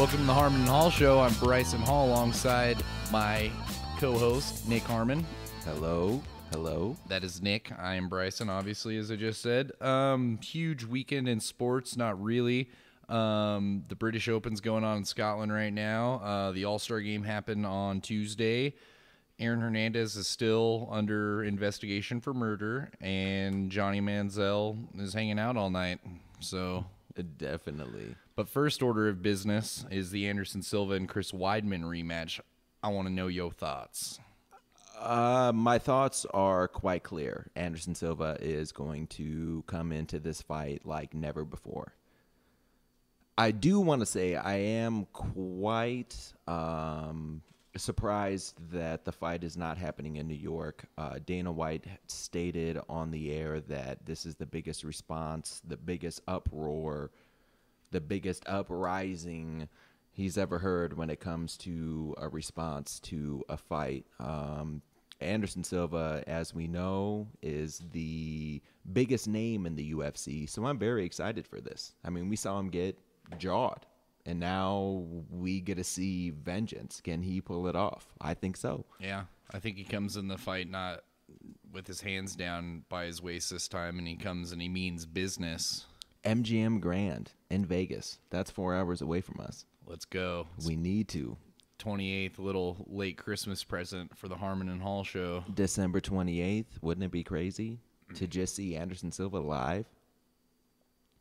Welcome to the Harmon and Hall Show. I'm Bryson Hall alongside my co-host Nick Harmon. Hello, hello. That is Nick. I am Bryson, obviously, as I just said. Um, huge weekend in sports. Not really. Um, the British Open's going on in Scotland right now. Uh, the All Star game happened on Tuesday. Aaron Hernandez is still under investigation for murder, and Johnny Manziel is hanging out all night. So Definitely. But first order of business is the Anderson Silva and Chris Weidman rematch. I want to know your thoughts. Uh, my thoughts are quite clear. Anderson Silva is going to come into this fight like never before. I do want to say I am quite um, surprised that the fight is not happening in New York. Uh, Dana White stated on the air that this is the biggest response, the biggest uproar, the biggest uprising he's ever heard when it comes to a response to a fight. Um, Anderson Silva, as we know, is the biggest name in the UFC, so I'm very excited for this. I mean, we saw him get jawed, and now we get to see vengeance. Can he pull it off? I think so. Yeah, I think he comes in the fight not with his hands down by his waist this time, and he comes and he means business. MGM Grand in Vegas. That's four hours away from us. Let's go. We need to. 28th little late Christmas present for the Harmon and Hall show. December 28th. Wouldn't it be crazy to just see Anderson Silva live?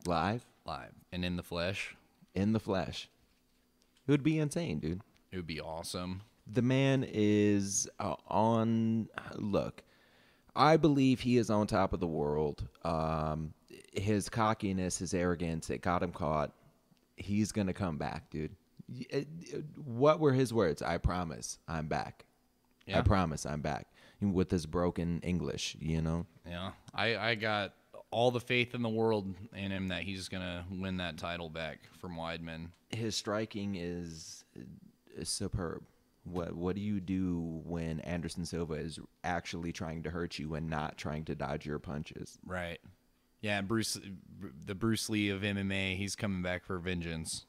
Live Live and in the flesh. in the flesh. It would be insane, dude. It would be awesome. The man is uh, on. Look, I believe he is on top of the world. Um, his cockiness, his arrogance, it got him caught. He's gonna come back, dude. Uh, What were his words? I promise, I'm back. Yeah. I promise, I'm back. With his broken English, you know. Yeah, I, I got all the faith in the world in him that he's gonna win that title back from Weidman. his striking is, is superb. What what do you do when Anderson Silva is actually trying to hurt you and not trying to dodge your punches? Right. Yeah, Bruce, the Bruce Lee of MMA, he's coming back for vengeance.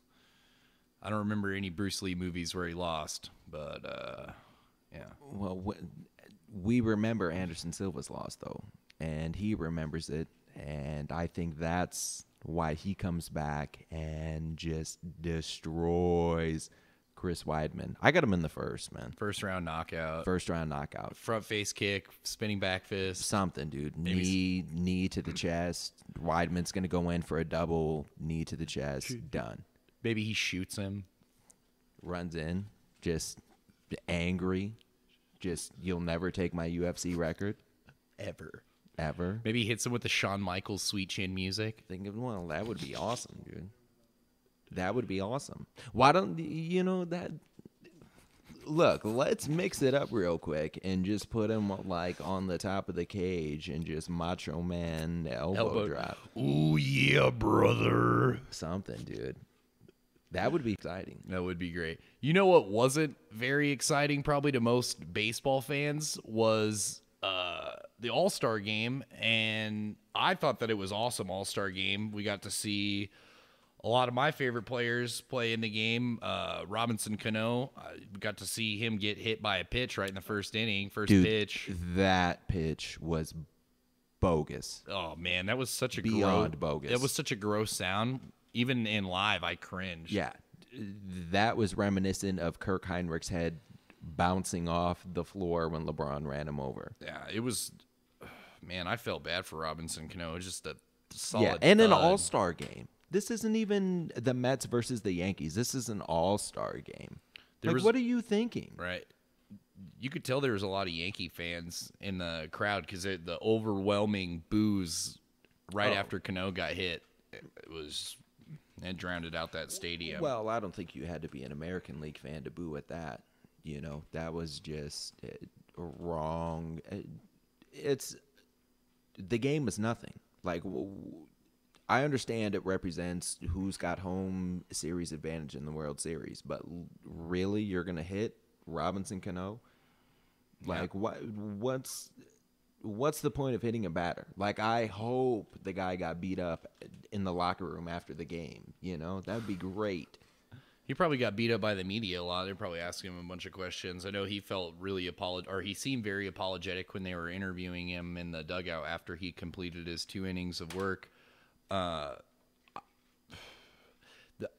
I don't remember any Bruce Lee movies where he lost, but uh, yeah, Well, we remember Anderson Silva's loss though, and he remembers it, and I think that's why he comes back and just destroys Chris Weidman. I got him in the first man, first round knockout, first round knockout. front face kick, spinning back fist. something, dude. Knee, knee to the chest. Weidman's gonna go in for a double knee to the chest. Done. Maybe he shoots him. Runs in, just angry. Just you'll never take my UFC record Ever. ever. Maybe he hits him with the Shawn Michaels sweet chin music. Think of well, that would be awesome, dude. That would be awesome. Why don't you know that? Look, let's mix it up real quick and just put him like on the top of the cage and just Macho Man elbow, Elbow drop. Ooh yeah, brother. Something, dude. That would be exciting. That would be great. You know what wasn't very exciting, probably to most baseball fans, was uh, the All Star game, and I thought that it was awesome. All Star game. We got to see a lot of my favorite players play in the game. Uh, Robinson Cano, I got to see him get hit by a pitch right in the first inning, first Dude, pitch. that pitch was bogus. Oh man, that was such a Beyond gross, bogus. That was such a gross sound. Even in live, I cringed. Yeah, that was reminiscent of Kirk Hinrich's head bouncing off the floor when LeBron ran him over. Yeah, it was. Man, I felt bad for Robinson Cano. Just a solid. yeah, and an. All Star game. This isn't even the Mets versus the Yankees. This is an All Star game. There like, was- what are you thinking? Right. You could tell there was a lot of Yankee fans in the crowd because the overwhelming booze right Oh. after Cano got hit. It was. It drowned out that stadium. Well, I don't think you had to be an American League fan to boo at that. You know, that was just uh, wrong. Uh, It's the game is nothing. Like I understand it represents who's got home series advantage in the World Series, but really, you're gonna hit Robinson Cano? Like what? What's what's the point of hitting a batter? Like I hope the guy got beat up in the locker room after the game. You know, that'd be great. He probably got beat up by the media a lot. They're probably asking him a bunch of questions. I know he felt really apolog or he seemed very apologetic when they were interviewing him in the dugout after he completed his two innings of work. The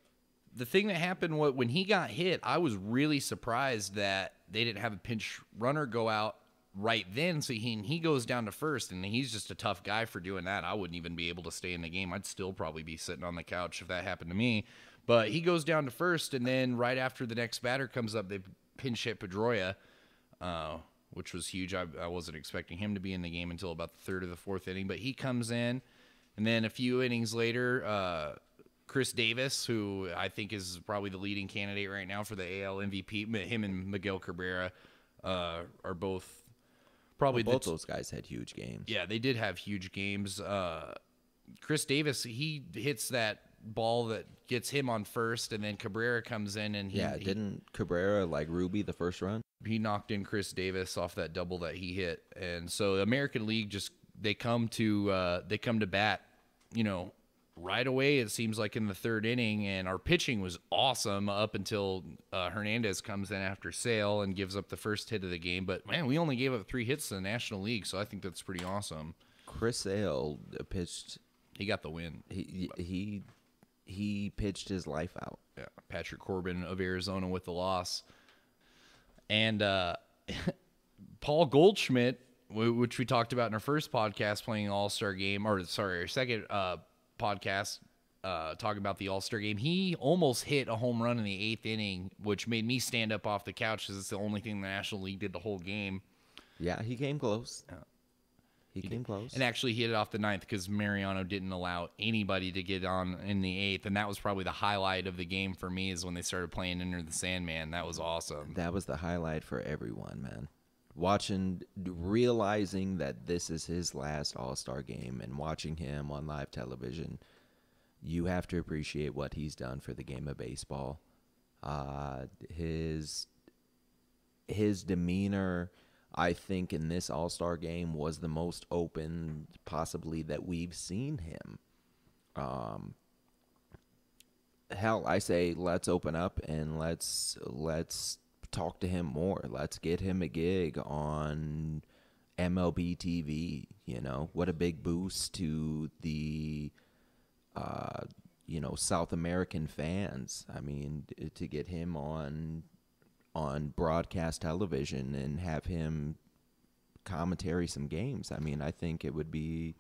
the thing that happened wa- when he got hit, I was really surprised that they didn't have a pinch runner go out right then. So he he goes down to first, and he's just a tough guy for doing that. I wouldn't even be able to stay in the game. I'd still probably be sitting on the couch if that happened to me. But he goes down to first, and then right after the next batter comes up, they pinch hit Pedroia, uh, which was huge. I, I wasn't expecting him to be in the game until about the third or the fourth inning, but he comes in, and then a few innings later, uh, Chris Davis, who I think is probably the leading candidate right now for the AL MVP, him and Miguel Cabrera uh, are both probably the Both those guys had huge games. yeah, they did have huge games. Uh, Chris Davis, he hits that ball that gets him on first, and then Cabrera comes in and he, Yeah, didn't Cabrera like Ruby the first run? he knocked in Chris Davis off that double that he hit, and so the American League just they come to uh, they come to bat, you know, right away. It seems like in the third inning, and our pitching was awesome up until uh, Hernandez comes in after Sale and gives up the first hit of the game. But man, we only gave up three hits to the National League, so I think that's pretty awesome. Chris Sale pitched. He got the win. He he he pitched his life out. Yeah, Patrick Corbin of Arizona with the loss. And uh, Paul Goldschmidt, which we talked about in our first podcast, playing All Star game, or sorry, our second uh, podcast uh, talking about the All Star game, he almost hit a home run in the eighth inning, which made me stand up off the couch because it's the only thing the National League did the whole game. Yeah, he came close. He, came close. And actually, he hit it off the ninth because Mariano didn't allow anybody to get on in the eighth, and that was probably the highlight of the game for me. Is when they started playing Enter the Sandman. That was awesome. that was the highlight for everyone, man. Watching, realizing that this is his last All Star game, and watching him on live television, you have to appreciate what he's done for the game of baseball. Uh, his his demeanor, I think, in this All Star game was the most open, possibly that we've seen him. Um, hell, I say let's open up and let's let's talk to him more. Let's get him a gig on MLB TV. You know, what a big boost to the uh, you know South American fans. I mean, to get him on on broadcast television and have him commentary some games. I mean, I think it would be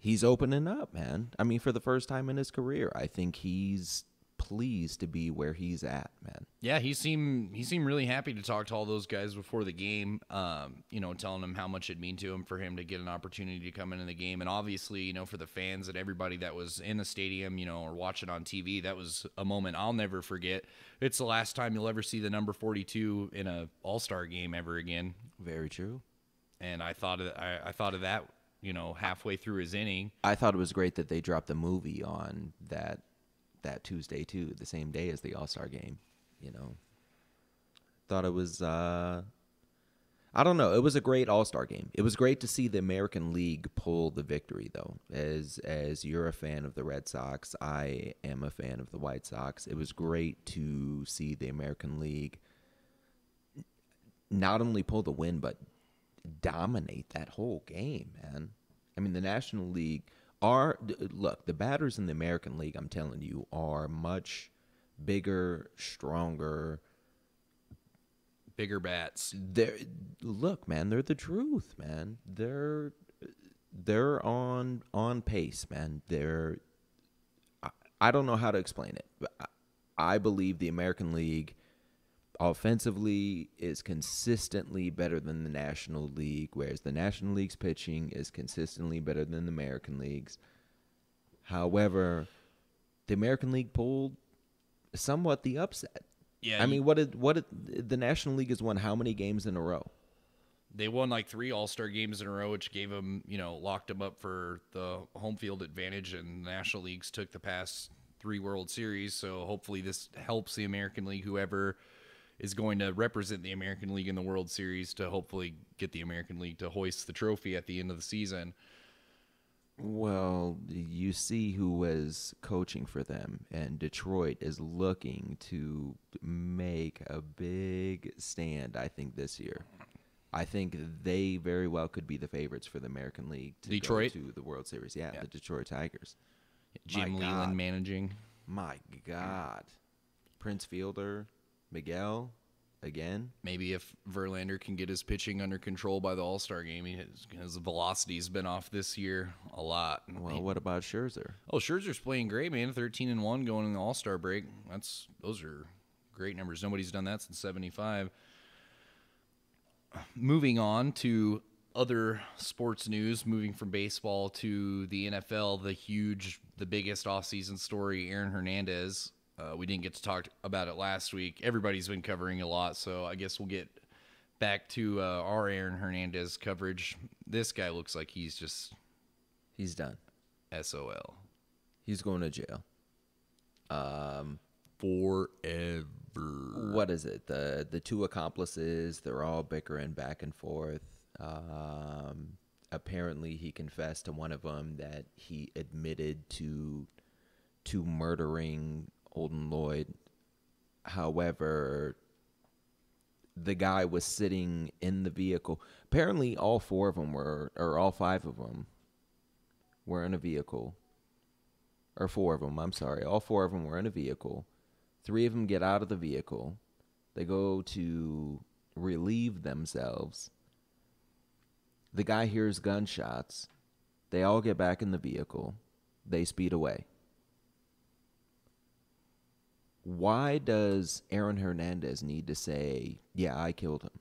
he's opening up, man. I mean, for the first time in his career, I think he's pleased to be where he's at, man. Yeah, he seemed he seemed really happy to talk to all those guys before the game. Um, you know, telling them how much it'd mean to him for him to get an opportunity to come into the game, and obviously, you know, for the fans and everybody that was in the stadium, you know, or watching on TV, that was a moment I'll never forget. It's the last time you'll ever see the number forty-two in a All Star game ever again. Very true. And I thought of I, I thought of that, you know, halfway through his inning. I thought it was great that they dropped the movie on that that Tuesday too, the same day as the All Star game. You know, thought it was. uh I don't know. It was a great All Star game. It was great to see the American League pull the victory, though. As as you're a fan of the Red Sox, I am a fan of the White Sox. It was great to see the American League not only pull the win, but dominate that whole game, man. I mean, the National League are look, the batters in the American League, I'm telling you, are much bigger, stronger. Bigger bats. They're look, man, they're the truth, man. They're they're on on pace, man. They're I, I don't know how to explain it, but I, I believe the American League offensively is consistently better than the National League, whereas the National League's pitching is consistently better than the American League's. However, the American League pulled somewhat the upset. Yeah, I you- mean, what did what did the National League has won how many games in a row? they won like three All Star games in a row, which gave them, you know, locked them up for the home field advantage. And the National Leagues took the past three World Series, so hopefully this helps the American League, whoever is going to represent the American League in the World Series, to hopefully get the American League to hoist the trophy at the end of the season. Well, you see who was coaching for them, and Detroit is looking to make a big stand, I think, this year. I think they very well could be the favorites for the American League to Detroit? go to the World Series. Yeah, Yeah. the Detroit Tigers. Jim My Leyland God. managing. My God. Prince Fielder, Miguel, again. Maybe if Verlander can get his pitching under control by the All Star game, his, his velocity's been off this year a lot. Well, what about Scherzer? Oh, Scherzer's playing great, man. Thirteen and one going in the All Star break. That's those are great numbers. Nobody's done that since '75. Moving on to other sports news, moving from baseball to the NFL, the huge, the biggest offseason story, Aaron Hernandez. Uh, we didn't get to talk about it last week. Everybody's been covering a lot, so I guess we'll get back to uh, our Aaron Hernandez coverage. This guy looks like he's just He's done. SOL. He's going to jail. Um, Forever. what is it? The the two accomplices, they're all bickering back and forth. Um, apparently, he confessed to one of them that he admitted to to murdering Odin Lloyd. However, the guy was sitting in the vehicle. Apparently, all four of them were, or all five of them, were in a vehicle. Or four of them, I'm sorry. All four of them were in a vehicle. Three of them get out of the vehicle. They go to relieve themselves. The guy hears gunshots. They all get back in the vehicle. They speed away. Why does Aaron Hernandez need to say, Yeah, I killed him?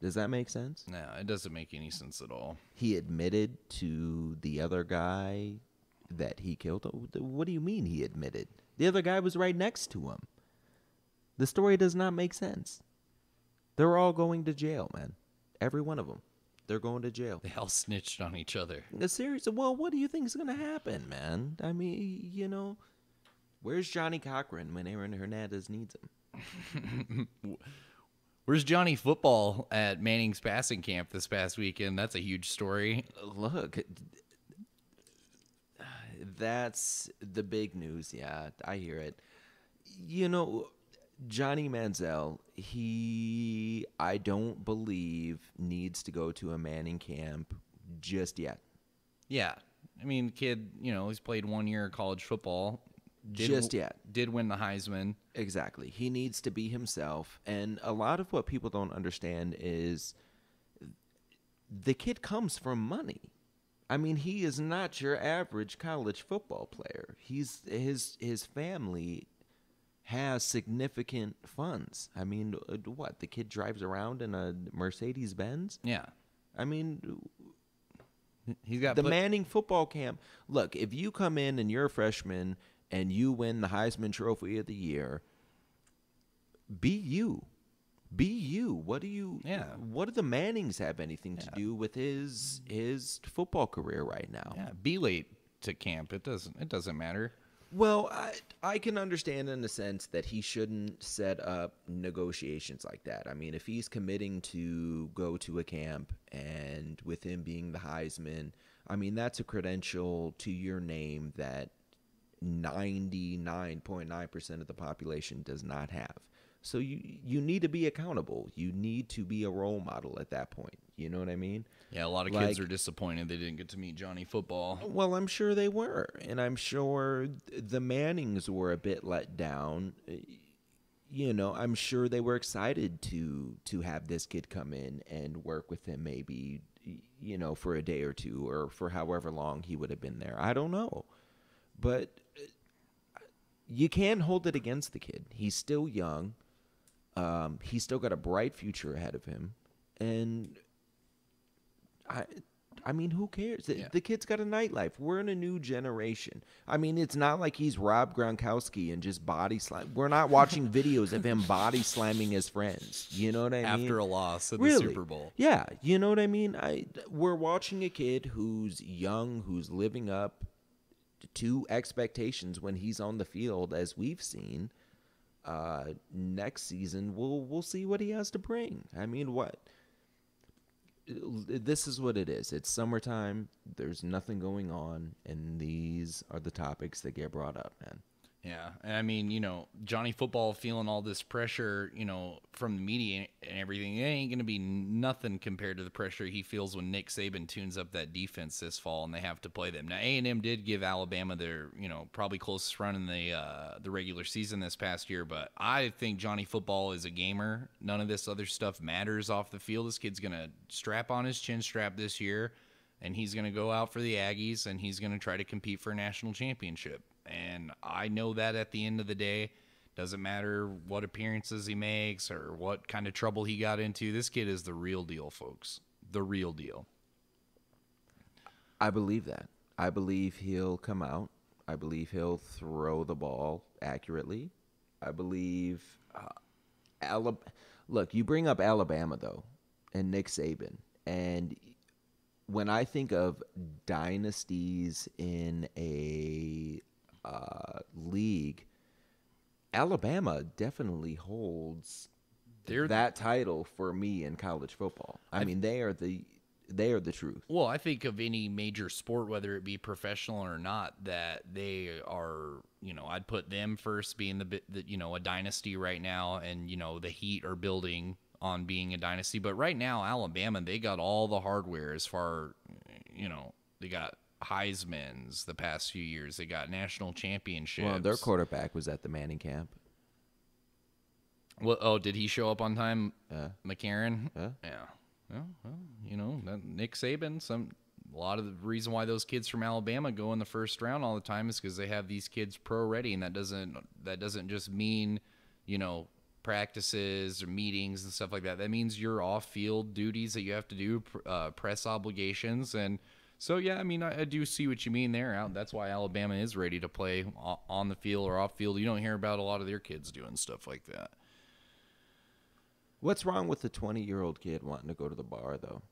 Does that make sense? No, it doesn't make any sense at all. He admitted to the other guy that he killed him. What do you mean he admitted? The other guy was right next to him. The story does not make sense. They're all going to jail, man. Every one of them. They're going to jail. They all snitched on each other. Of, well, what do you think is going to happen, man? I mean, you know, where's Johnnie Cochran when Aaron Hernandez needs him? Where's Johnny Football at Manning's passing camp this past weekend? That's a huge story. Look, that's the big news. Yeah, I hear it. You know, Johnny Manziel, he, I don't believe, needs to go to a Manning camp just yet. Yeah. I mean, kid, you know, he's played one year of college football. Did Just yet. Did win the Heisman. Exactly. He needs to be himself. And a lot of what people don't understand is the kid comes from money. I mean, he is not your average college football player. He's his his family has significant funds. I mean, uh, what? The kid drives around in a Mercedes Benz? Yeah. I mean, He's got the put- Manning football camp. Look, if you come in and you're a freshman and you win the Heisman Trophy of the year, be you. Be you. What do you? Yeah. What do the Mannings have anything to do with his his football career right now? Yeah, be late to camp. It doesn't it doesn't matter. Well, I I can understand in the sense that he shouldn't set up negotiations like that. I mean, if he's committing to go to a camp and with him being the Heisman, I mean that's a credential to your name that 99.9% of the population does not have. So you you need to be accountable. You need to be a role model at that point. You know what I mean? Yeah, a lot of kids are disappointed they didn't get to meet Johnny Football. Well, I'm sure they were, and I'm sure the Mannings were a bit let down. You know, I'm sure they were excited to to have this kid come in and work with him, maybe you know, for a day or two, or for however long he would have been there. I don't know, but you can't hold it against the kid. He's still young. Um, he's still got a bright future ahead of him, and I, I mean, who cares? The, Yeah. the kid's got a nightlife. We're in a new generation. I mean, it's not like he's Rob Gronkowski and just body slam. We're not watching videos of him body slamming his friends. You know what I mean? After a loss in Really? the Super Bowl. Yeah, you know what I mean. I we're watching a kid who's young, who's living up to expectations when he's on the field, as we've seen. Uh, next season, we'll we'll see what he has to bring. I mean, what this is what it is. It's summertime. There's nothing going on, and these are the topics that get brought up, man. Yeah, and I mean, you know, Johnny Football feeling all this pressure, you know, from the media and everything. It ain't gonna be nothing compared to the pressure he feels when Nick Saban tunes up that defense this fall, and they have to play them. Now, A and M did give Alabama their, you know, probably closest run in the uh, the regular season this past year, but I think Johnny Football is a gamer. None of this other stuff matters off the field. This kid's gonna strap on his chin strap this year, and he's gonna go out for the Aggies, and he's gonna try to compete for a national championship. And I know that at the end of the day, doesn't matter what appearances he makes or what kind of trouble he got into. This kid is the real deal, folks. The real deal. I believe that. I believe he'll come out. I believe he'll throw the ball accurately. I believe. Uh, Alab- Look, you bring up Alabama, though, and Nick Saban. And when I think of dynasties in a uh, league, Alabama definitely holds They're- that title for me in college football. I, mean, they are the they are the truth. Well, I think of any major sport, whether it be professional or not, that they are, you know, I'd put them first being the, the you know, a dynasty right now, and, you know, the Heat are building on being a dynasty. But right now, Alabama, they got all the hardware as far, you know, they got Heisman's the past few years, they got national championships. Well, their quarterback was at the Manning camp. Well, oh, did he show up on time? Yeah. McCarron. Yeah. Yeah. Well, well, you know, that Nick Saban. Some a lot of the reason why those kids from Alabama go in the first round all the time is because they have these kids pro ready, and that doesn't that doesn't just mean, you know, practices or meetings and stuff like that. That means your off field duties that you have to do, uh, press obligations, and so yeah. I mean, I, I do see what you mean there. That's why Alabama is ready to play on the field or off field. You don't hear about a lot of their kids doing stuff like that. What's wrong with the 20 year old kid wanting to go to the bar, though?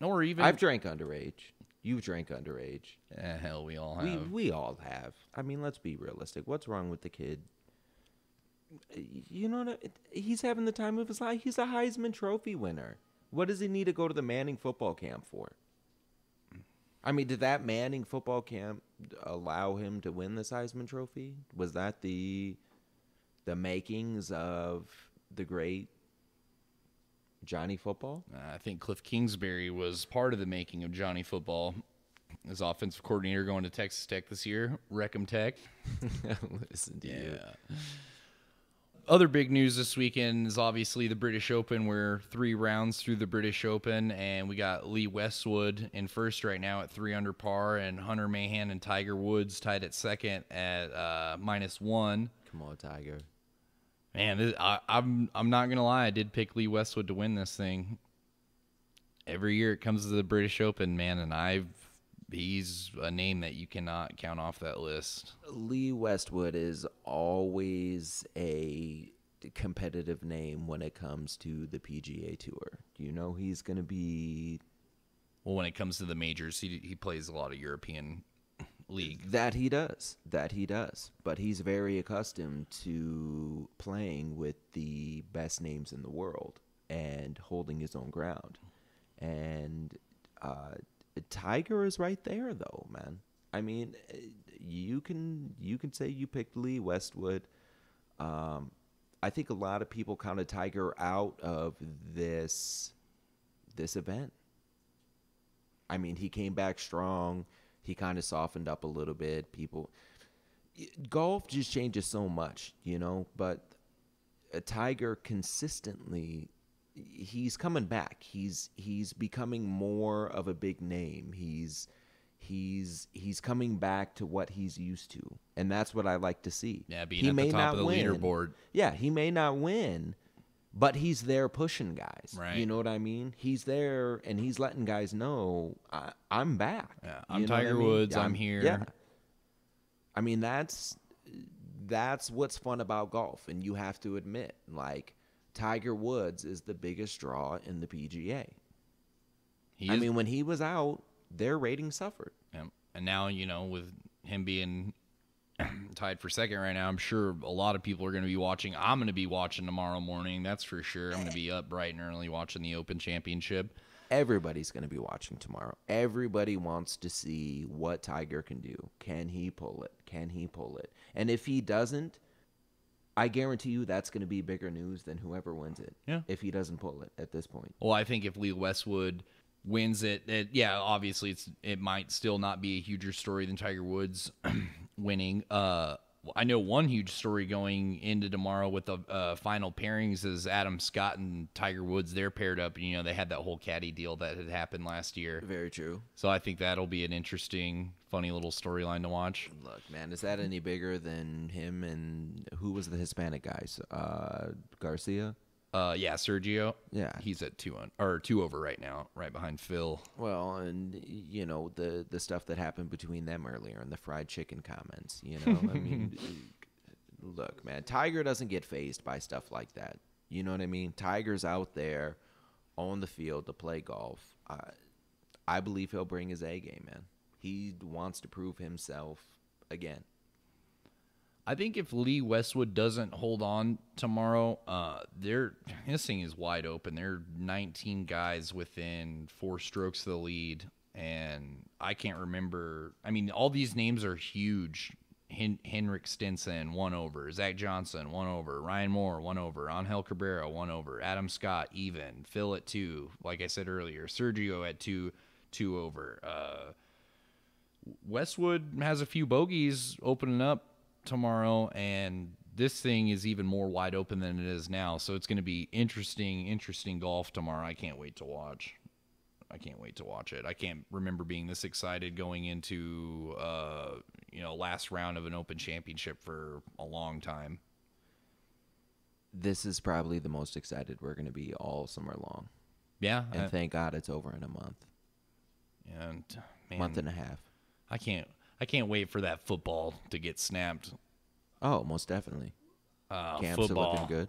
Or even I've drank underage. You've drank underage. Eh, hell, we all have. we all have. I mean, let's be realistic. What's wrong with the kid? You know, what? he's having the time of his life. He's a Heisman Trophy winner. What does he need to go to the Manning football camp for? I mean, did that Manning football camp allow him to win the Heisman Trophy? Was that the the makings of the great Johnny Football? Uh, I think Cliff Kingsbury was part of the making of Johnny Football. As offensive coordinator going to Texas Tech this year, Wreck 'Em Tech. Listen to you. Other big news this weekend is obviously the British Open. We're three rounds through the British Open, and we got Lee Westwood in first right now at three under par, and Hunter Mahan and Tiger Woods tied at second at uh, minus one. Come on, Tiger. Man, this, I, I'm I'm not gonna lie. I did pick Lee Westwood to win this thing. Every year it comes to the British Open, man, and I've he's a name that you cannot count off that list. Lee Westwood is always a competitive name when it comes to the PGA Tour. You know he's going to be Well, when it comes to the majors, he he plays a lot of European league. that he does. That he does. But he's very accustomed to playing with the best names in the world and holding his own ground. And uh, Tiger is right there though, man. I mean, you can you can say you picked Lee Westwood. Um, I think a lot of people counted Tiger out of this this event. I mean, he came back strong. He kind of softened up a little bit. People, golf just changes so much, you know. But a Tiger consistently, he's coming back. He's he's becoming more of a big name. He's he's he's coming back to what he's used to, and that's what I like to see. Yeah, being at the top of the leaderboard. Yeah, he may not win, but he's there pushing guys. Right. You know what I mean? He's there and he's letting guys know I, I'm back. Yeah, I'm You know what I Tiger mean? Woods, I'm here. Yeah. I mean that's that's what's fun about golf, and you have to admit, like Tiger Woods is the biggest draw in the PGA. He I is- mean, when he was out, their rating suffered. Yeah. And now, you know, with him being tied for second right now, I'm sure a lot of people are going to be watching. I'm going to be watching tomorrow morning. That's for sure. I'm going to be up bright and early watching the Open Championship. everybody's going to be watching tomorrow. Everybody wants to see what Tiger can do. Can he pull it? Can he pull it? And if he doesn't, I guarantee you that's going to be bigger news than whoever wins it. Yeah. If he doesn't pull it at this point. Well, I think if Lee Westwood wins it, it yeah, obviously it's it might still not be a huger story than Tiger Woods winning. Uh, I know one huge story going into tomorrow with the uh, final pairings is Adam Scott and Tiger Woods. They're paired up. You know, they had that whole caddy deal that had happened last year. Very true. So I think that'll be an interesting, funny little storyline to watch. Look, man, is that any bigger than him and who was the Hispanic guy? Uh, Garcia? Uh, yeah, Sergio. Yeah. he's at two on or two over right now, right behind Phil. Well, and you know the the stuff that happened between them earlier and the fried chicken comments. You know, I mean, look, man, Tiger doesn't get fazed by stuff like that. You know what I mean? Tiger's out there on the field to play golf. I, I believe he'll bring his A game, man. He wants to prove himself again. I think if Lee Westwood doesn't hold on tomorrow, uh, they're this thing is wide open. There are 19 guys within four strokes of the lead, and I can't remember. I mean, all these names are huge. Hen- Henrik Stenson, one over. Zach Johnson, one over. Ryan Moore, one over. Angel Cabrera, one over. Adam Scott, even. Phil at two. Like I said earlier, Sergio at two, two over. Uh, Westwood has a few bogeys opening up tomorrow, and this thing is even more wide open than it is now. So it's going to be interesting, interesting golf tomorrow. I can't wait to watch. I can't wait to watch it. I can't remember being this excited going into uh, you know last round of an Open Championship for a long time. This is probably the most excited we're going to be all summer long. Yeah, And I- thank God it's over in a month, and man, month and a half. I can't. I can't wait for that football to get snapped. Oh, most definitely. Uh, Camps football. are looking good.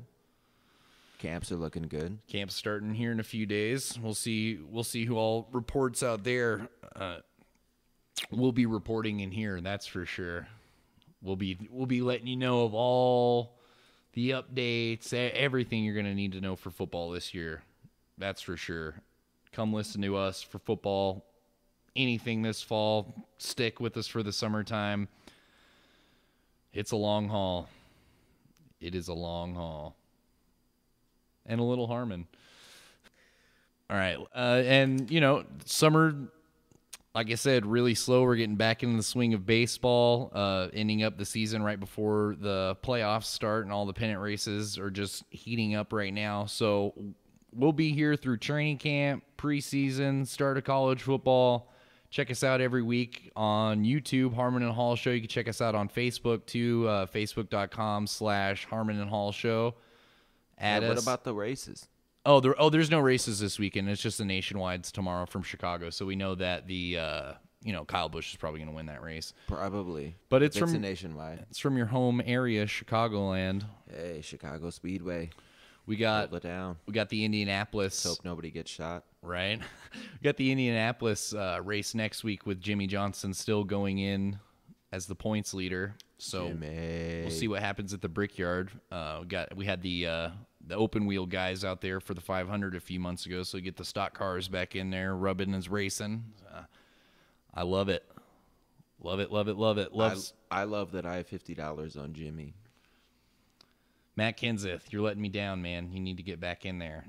Camps are looking good. camp's starting here in a few days. We'll see. We'll see who all reports out there. Uh, we'll be reporting in here. That's for sure. We'll be we'll be letting you know of all the updates, everything you're gonna need to know for football this year. That's for sure. Come listen to us for football. Anything this fall. Stick with us for the summertime. It's a long haul. It is a long haul and a little Harmon. All right, uh, and you know, summer, like I said, really slow. We're getting back into the swing of baseball, uh, ending up the season right before the playoffs start, and all the pennant races are just heating up right now. So we'll be here through training camp, preseason, start of college football. Check us out every week on YouTube, Harmon and Hall Show. You can check us out on Facebook too, uh, facebook.com slash Harmon and Hall Show. Add Yeah, what us. about the races? Oh, there. Oh, there's no races this weekend. It's just the nationwide's tomorrow from Chicago. So we know that the, uh, you know, Kyle Busch is probably going to win that race. Probably. But it's it's from- nationwide. It's from your home area, Chicagoland. Hey, Chicago Speedway. We got down. we got the Indianapolis, Hope nobody gets shot. Right? we got the Indianapolis uh, race next week with Jimmie Johnson still going in as the points leader. So Jimmie. We'll see what happens at the Brickyard. Uh, we got we had the uh, the open wheel guys out there for the 500 a few months ago, so we get the stock cars back in there, rubbing and racing. Uh, I love it, love it, love it, love it. I, I love that I have fifty dollars on Jimmie. Matt Kenseth. You're letting me down, man. You need to get back in there.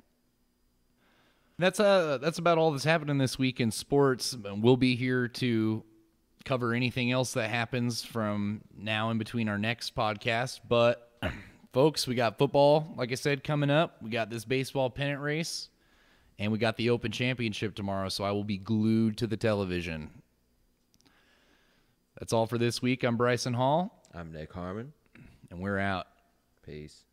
That's uh that's about all that's happening this week in sports. We'll be here to cover anything else that happens from now in between our next podcast. But folks, we got football, like I said, coming up. We got this baseball pennant race, and we got the Open Championship tomorrow. So I will be glued to the television. That's all for this week. I'm Bryson Hall, I'm Nick Harmon. and we're out. Peace.